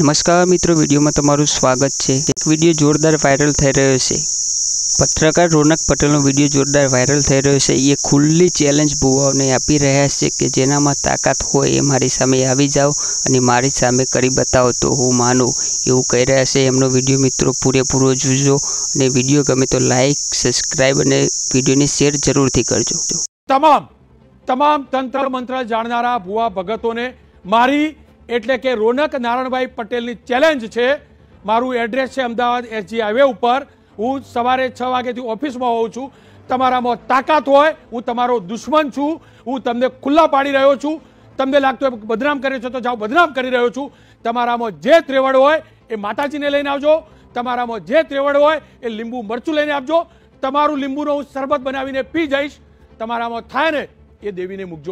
નમસ્કાર મિત્રો, વિડીયોમાં તમારું સ્વાગત છે. એક વીડિયો જોરદાર વાયરલ થઈ રહ્યો છે. પત્રકાર રોનક પટેલનો વીડિયો જોરદાર વાયરલ થઈ રહ્યો છે. એ ખુલ્લી ચેલેન્જ ભુવાઓને આપી રહ્યા છે કે જેનામાં તાકાત હોય એ મારી સામે આવી જાઓ અને મારી સામે કરી બતાવો. તો હું માનું એવું કહી રહ્યા છે. એમનો વીડિયો મિત્રો પૂરેપૂરો જોજો અને વીડિયો ગમે તો લાઈક સબસ્ક્રાઈબ અને વિડીયોને શેર જરૂરથી કરજો. તમામ તમામ તંત્ર મંત્ર જાણનારા ભુવા ભગતોને મારી એટલે કે રોનક નારાયણભાઈ પટેલની ચેલેન્જ છે. મારું એડ્રેસ છે અમદાવાદ એસજી હાઈવે ઉપર. હું સવારે છ વાગ્યાથી ઓફિસમાં હોઉં છું. તમારામાં તાકાત હોય, હું તમારો દુશ્મન છું. હું તમને ખુલ્લા પાડી રહ્યો છું. તમને લાગતું હોય બદનામ કરે છે તો જાઓ, બદનામ કરી રહ્યો છું. તમારામાં જે ત્રેવડ હોય, એ માતાજીને લઈને આવજો. તમારામાં જે ત્રેવડ હોય, એ લીંબુ મરચું લઈને આપજો. તમારું લીંબુનો હું શરબત બનાવીને પી જઈશ. તમારામાં થાય ને, એ દેવીને મૂકજો.